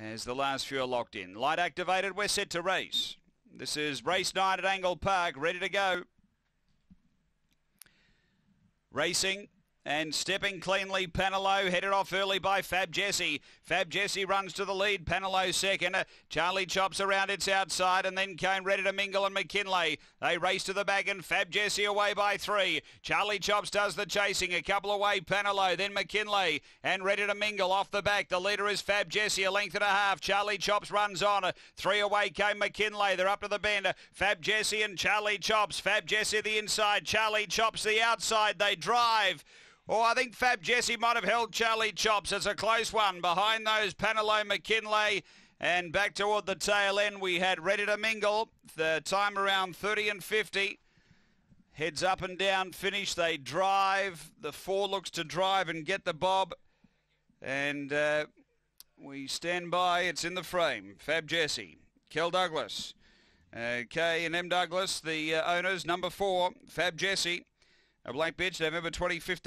as the last few are locked in. Light activated, we're set to race. This is race night at Angle Park, ready to go. Racing and stepping cleanly, Panelo headed off early by Fab Jesse. Fab Jesse runs to the lead, Panelo second. Uh, Charlie chops around its outside and then came ready to mingle and McKinley. They race to the back and Fab Jesse away by three. Charlie chops does the chasing, a couple away, Panelo, then McKinley and ready to mingle off the back. The leader is Fab Jesse, a length and a half. Charlie chops runs on. Uh, three away came McKinley. They're up to the bend. Uh, Fab Jesse and Charlie chops. Fab Jesse the inside. Charlie chops the outside. They drive. Oh, I think Fab Jesse might have held Charlie Chops. It's a close one. Behind those, Panelo McKinley. And back toward the tail end, we had Ready to Mingle. The time around 30 and 50. Heads up and down finish. They drive. The four looks to drive and get the bob. And uh, we stand by. It's in the frame. Fab Jesse. Kel Douglas. Okay, and M. Douglas, the uh, owners. Number four, Fab Jesse. A blank bitch, November 2015.